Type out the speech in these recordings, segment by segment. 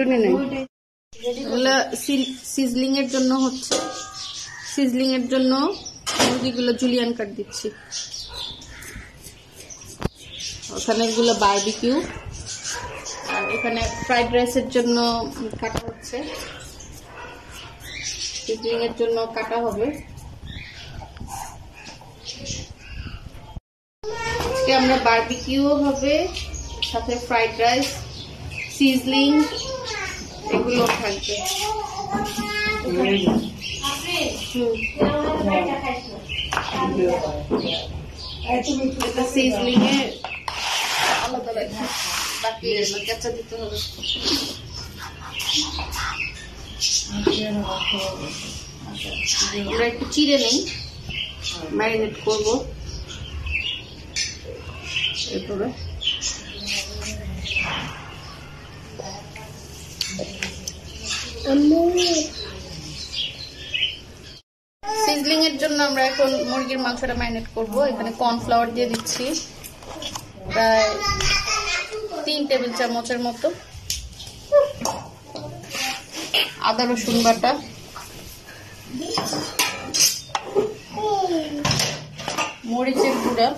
টুনি নেই। এগুলো সিজলিং এর জন্য হচ্ছে। সিজলিং এর জন্য মুরগিগুলো জুলিয়ান কাট দিচ্ছি। ওখানে এগুলো বারবিকিউ আর এখানে ফ্রাইড রাইসের জন্য কাটা হচ্ছে। সিজলিং এর জন্য কাটা হবে। আজকে আমরা বারবিকিউ হবে সাথে ফ্রাইড রাইস সিজলিং এগুলো থাকবে। এটা সিজলিং এ আলাদা রাখি বাকি কেঁচা দিতে হবে আমরা একটু চিড়ে নেই ম্যারিনেট করব এরপরে সিজলিং এর জন্য আমরা এখন মুরগির মাংসটা ম্যারিনেট করব। এখানে কর্নফ্লাওয়ার দিয়ে দিচ্ছি। প্রায় তিন টেবিল চামচের মতো। আদা, রসুন বাটা। মরিচের গুঁড়া।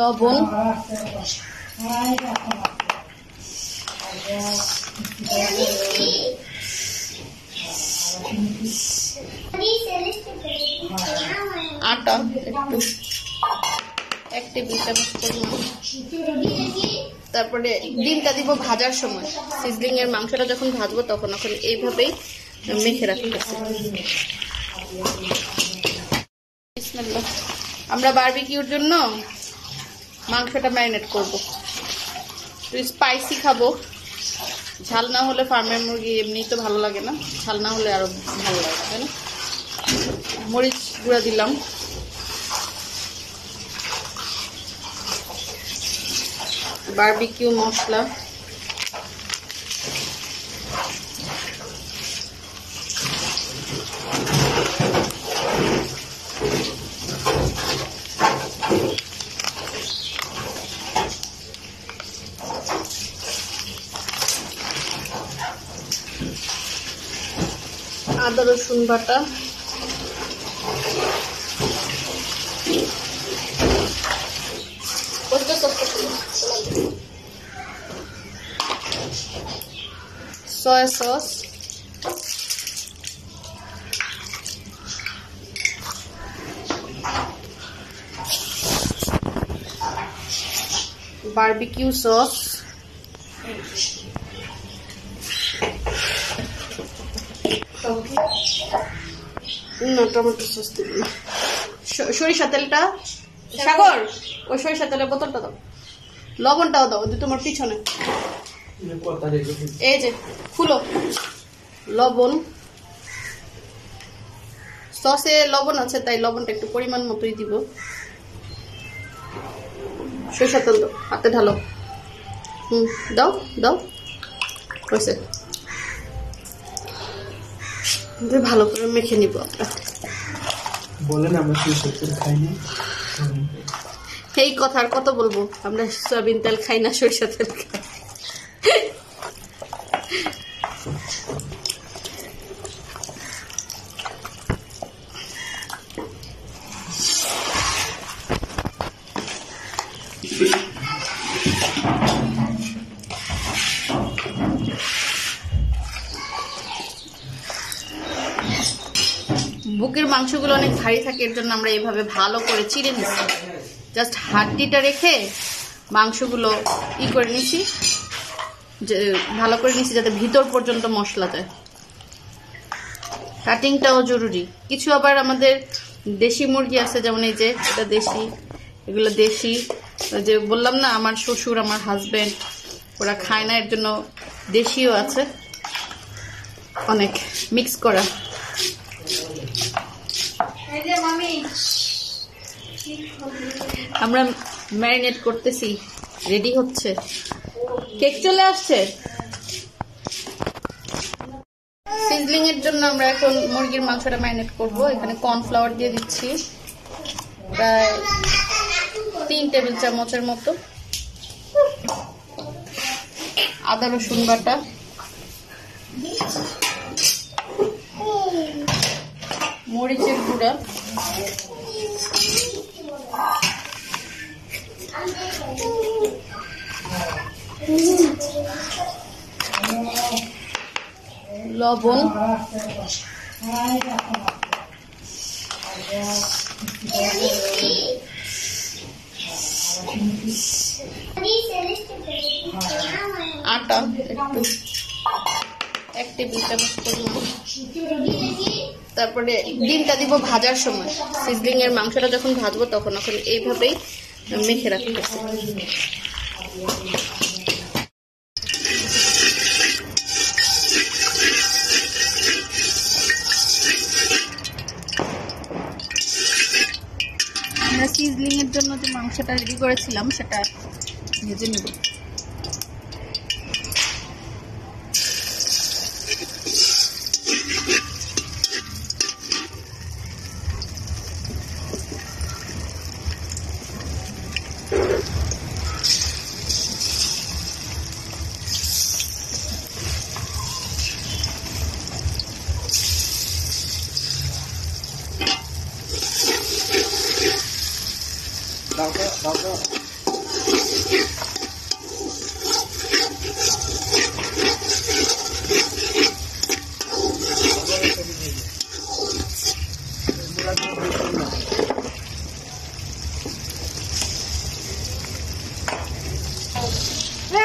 লবণ। আটা, একটু এক টেবিল চামচ তারপরে ডিমটা দিব ভাজার সময়। সিজলিং এর মাংসটা যখন ভাজবো তখন এখন এইভাবেই মেখে বিসমিল্লাহ। আমরা বারবিকিউর জন্য মাংসটা ম্যারিনেট করব। একটু স্পাইসি খাব। ঝাল না হলে ফার্মের মুরগি এমনি তো ভালো লাগে না। ঝাল না হলে আরও ভালো লাগে, তাই না? মরিচ গুঁড়া দিলাম। বারবিকিউ মশলা আদা রসুন বাটা সয়া সস বারবিকিউ সস না, টমেটো সস দিব সরিষা তেলটা? সাগর, ওই সরিষা তেলের বোতলটা দাও। লবণটাও দাও, ওই তোমার পিছনে। এই যে, খুলো। লবণ। সসে লবণ আছে, তাই লবণটা একটু পরিমাণ মতোই দিব। সরিষা তেল দাও, হাতে ঢালো। হুম, দাও দাও। হয়েছে। দিয়ে ভালো করে মেখে নিব। আমরা বলেন আমরা খাই না। এই কথা আর কত বলব? আমরা সয়াবিন তেল খাই না সরিষা তেল খাই। মাংসগুলো অনেক ভারী থাকে, এর জন্য আমরা এইভাবে ভালো করে চিড়ে নিচ্ছি। জাস্ট হাড্ডিটা রেখে মাংসগুলো ই করে নিছি ভালো করে নিছি যাতে ভিতর পর্যন্ত মশলা যায় কাটিংটাও জরুরি। কিছু আবার আমাদের দেশি মুরগি আছে, যেমন এই যে, এটা দেশি, এগুলো দেশি। যে বললাম না, আমার শ্বশুর, আমার হাজব্যান্ড ওরা খায় না, এর জন্য দেশিও আছে। অনেক মিক্স করা। আমরা ম্যারিনেট করতেছি। রেডি হচ্ছে। কেক চলে আসছে। সিজলিং এর জন্য আমরা এখন মুরগির মাংসটা ম্যারিনেট করব। এখানে কর্নফ্লাওয়ার দিয়ে দিচ্ছি। প্রায় তিন টেবিল চামচের মতো। আদা, রসুন বাটা। মরিচের গুঁড়া। লবণ। আটা একটু। এক টেবিল চামচ পরিমাণ। তারপরে ডিমটা দিব ভাজার সময়। সিজলিং এর মাংসটা যখন ভাজবো তখন এখন এইভাবেই মেখে রাখতেছি আমরা সিজলিং এর জন্য যে মাংসটা রেডি করেছিলাম, সেটা ভেজে নেব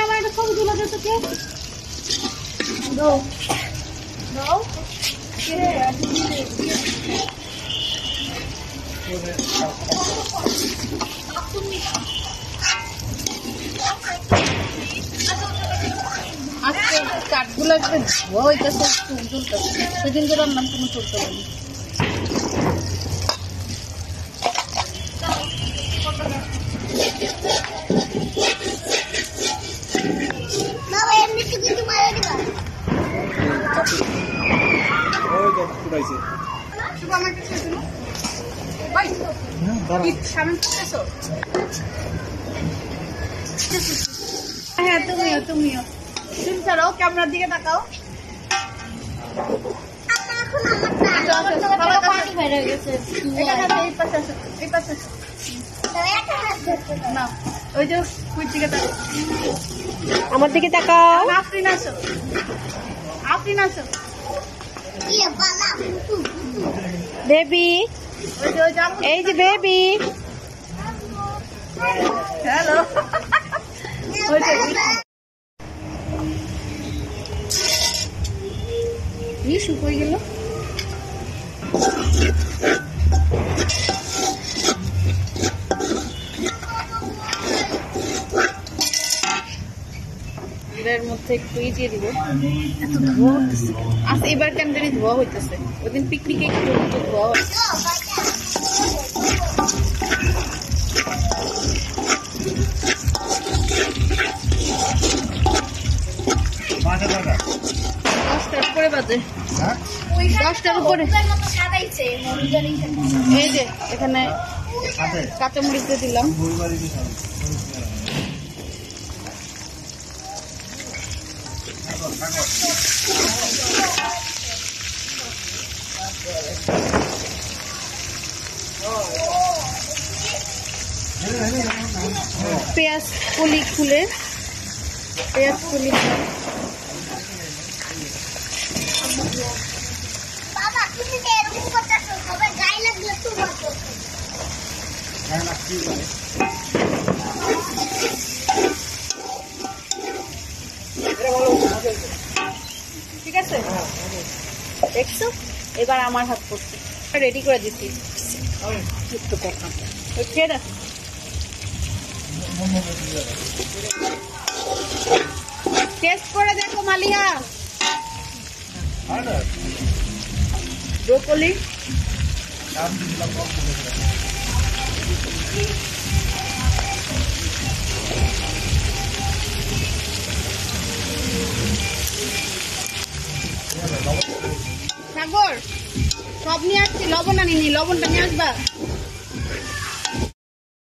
আমার একটা ছবি তুলে দিতে কে আজকে কাঠগুলো একটু ধোয়া হইতেছে চুল চুলতেছে সেদিন তো রান্না কোনো চলতে পারি তুমিও। তুমি ছাড়াও ক্যামেরার দিকে তাকাও। আমার দিকে তাকাও। আফরিন আসো। আফরিন আসো। বেবি ওই যে ওই এই যে বেবি। হ্যালো। এই শুকিয়ে গেল। মধ্যে একটু ই আচ্ছা এবার কেন জানি ধোয়া হইতেছে। ওই দিন পিকনিকে একটু ধোয়া হচ্ছে উপরে দশটার উপরে। এই যে এখানে কাঁচামরিচ দিয়ে দিলাম। পেঁয়াজ কলি খুলে পেঁয়াজ কলি ঠিক আছে? দেখছ? এবার আমার হাত করছে রেডি করে দিচ্ছি। খেয়ে টেস্ট করে দেখো, মালিয়া। ব্রোকলি। সাগর সব নিয়ে আসছি লবণ আনিনি লবণটা নিয়ে আসবা?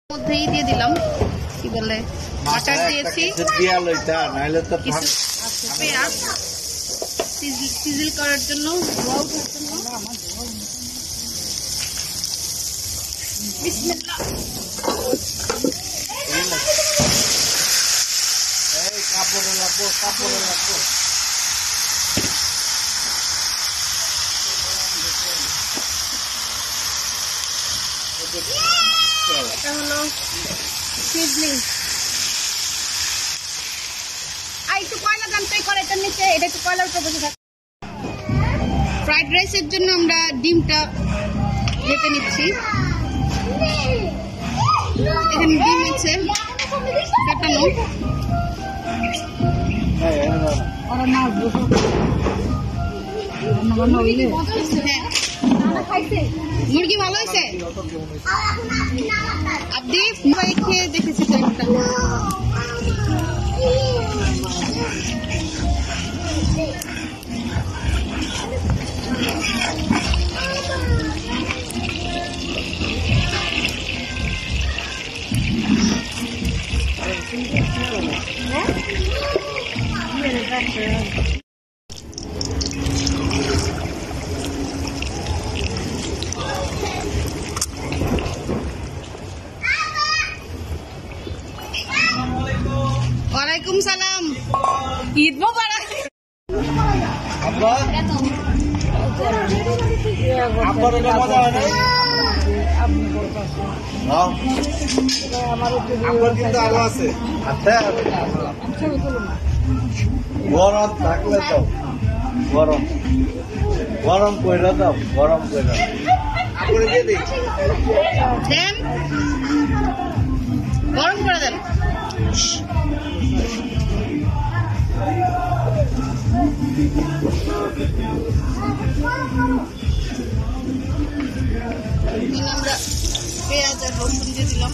মধ্যেই দিয়ে দিলাম কি বলে বাটার দিয়েছি। দিয়া নাইলে তো পেঁয়াজ। সিজিল- করার জন্য ধোয়া লাগবো কাপড়ে লাগবো এটা হলো সিজলিং। আর এটা একটু বসে রাইসের জন্য আমরা ডিমটা ভেজে নিচ্ছি। এখানে ডিম আছে হ্যাঁ। মুরগি ভালো হয়েছে? আপনি খেয়ে দেখেছি তো একটা ওয়ালাইকুম গরম থাকলে তো গরম। গরম কইরা দাও, গরম কইরা। গরম করে দেন। আমরা পেঁয়াজ আর দিয়ে দিলাম।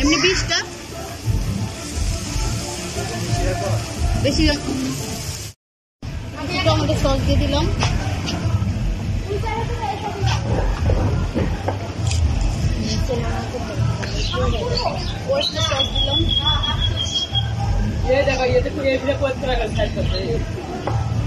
এমনি বিশটা। বেশি টমেটো সস দিয়ে দিলাম। সস দিলাম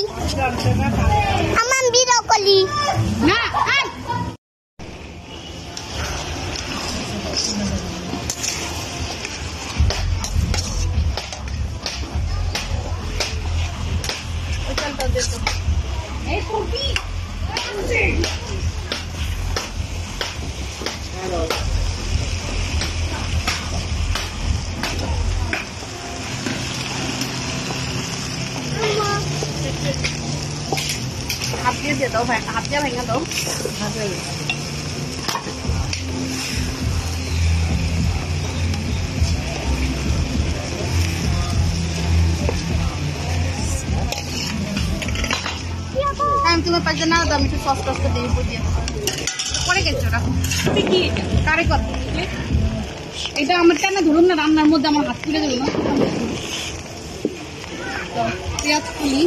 ভিডিও কলি আমার ভিডিও কলি হ্যাঁ পাইছে না আমি একটু সস টস দিয়ে দিয়ে পরে গেছো কি? কারে কত এটা আমার কেন ধরুন না, রান্নার মধ্যে আমার হাত তুলে ধরুন না পেঁয়াজ কুলি।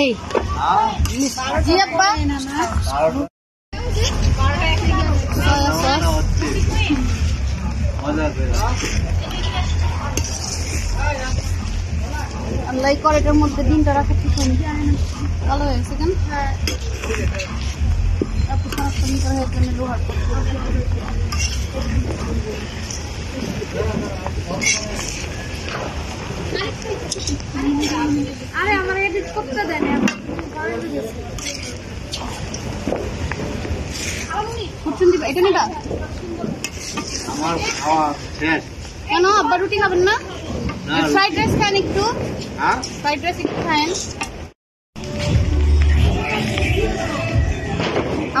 এই জি আব্বা সয়া সস মজা করে আল্লাহ এই কড়াইটার মধ্যে ডিমটা রাখা ঠিক হয়নি ভালো হয়েছে কেন এত খারাপ তো নিতে হয় এখানে লোহার আরে আমার এডিট করতে দেন এটা নিবা? আমার খাওয়া শেষ। কেন আব্বা রুটি খাবেন না? ফ্রাইড রাইস খান একটু। হ্যাঁ? ফ্রাইড রাইস একটু খান।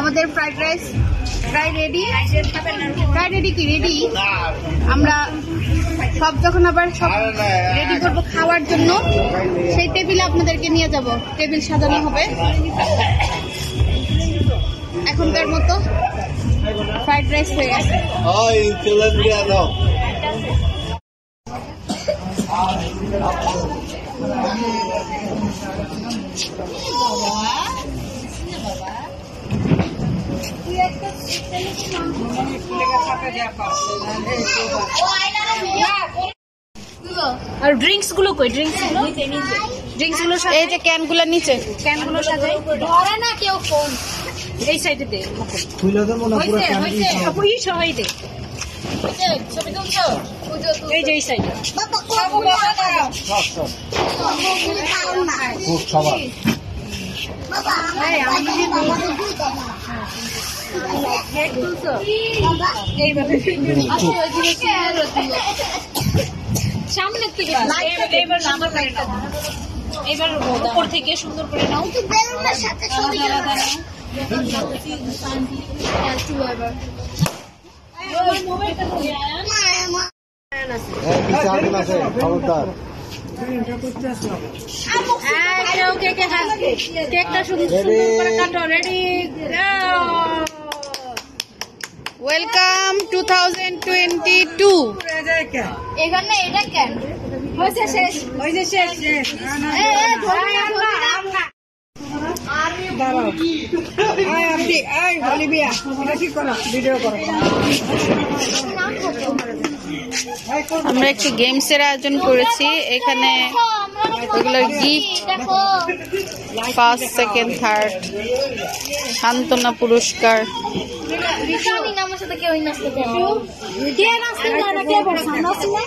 আমাদের ফ্রাইড রাইস প্রায় রেডি প্রায় রেডি কি? রেডি আমরা সব যখন আবার সব রেডি করব খাওয়ার জন্য সেই টেবিলে আপনাদেরকে নিয়ে যাব। টেবিল সাজানো হবে। এখনকার মতো ফ্রাইড রাইস হয়ে গেছে। ওই চলে দিয়ে দাও আর ড্রিঙ্কসগুলো কই? ড্রিঙ্কসগুলো? ড্রিঙ্কসগুলো এই যে ক্যানগুলো নিচে। ক্যানগুলো সাজাই ধরে না কেউ ফোন এই সাইডে দে খুলে দেবো না পুরো আপু এই সবাই দে। ছবি তুলছো? এই যে এই সাইডে সব সব। খুব সবার। বাবা আমি সামনে থেকে এইবার আমার লাইটটা এবার উপর থেকে সুন্দর করে নাও সাথে আলাদা কেকটা সুন্দর করে কাটো ready welcome to thousand twenty two এখানে এটা কেন? হয়েছে শেষ। ওই শেষ। আমরা একটি গেমসের আয়োজন করেছি। এখানে ওগুলোর গিফট ফার্স্ট সেকেন্ড থার্ড সান্ত্বনা পুরস্কার। আমি না আমার সাথে কেউ নাচতে চায় না। কে নাচতে চায় না কে বলছে নাচতে না?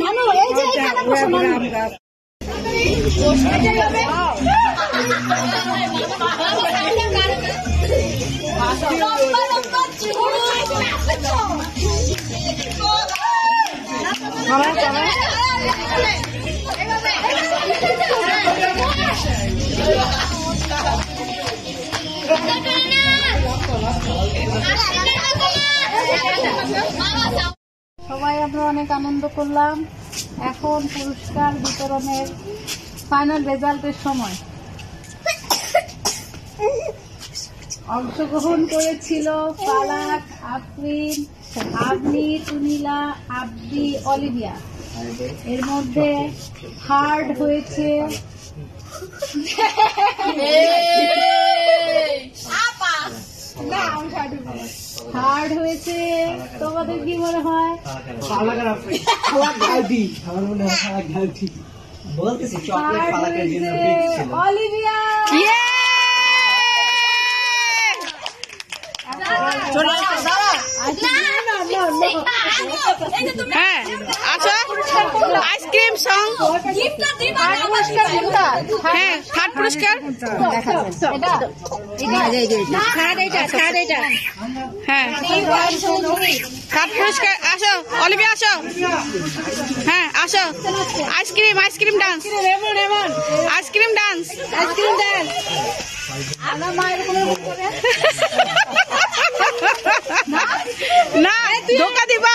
নানু এই যে এখানে বসো সবাই আমরা অনেক আনন্দ করলাম। এখন পুরস্কার বিতরণের ফাইনাল রেজাল্টের সময়। অংশগ্রহণ করেছিল পালাক আফরিন আবনি তুনিলা আব্দি অলিভিয়া। এর মধ্যে হার্ড হয়েছে। হার্ড হয়েছে। তোমাদের কি মনে হয়? মনে হয় বলতেছি চকলেট ফালাকের জন্য হয়েছে পিক ছিল অলিভিয়া হ্যাঁ আচ্ছা আইসক্রিম সং হ্যাঁ থার্ড পুরস্কার? হ্যাঁ। থার্ড পুরস্কার আসো অলিভিয়া আসো। হ্যাঁ আসো। Ice cream ice cream dance. Ice cream dance. Ice cream কোনো না ধোকা দিবা।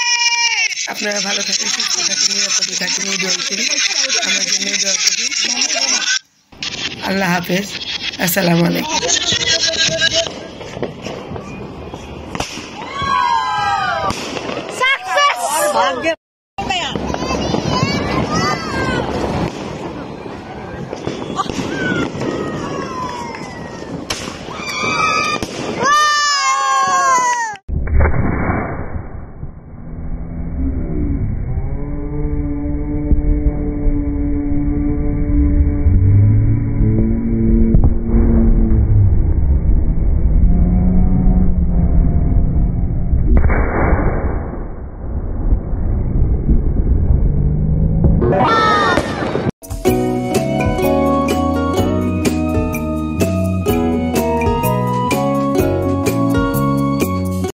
আপনারা ভালো থাকেন, সুস্থ থাকেন, নিরাপদে থাকেন, এই দোয়া করি। আমার জন্য দোয়া করি। আল্লাহ হাফেজ। আসসালামু আলাইকুম।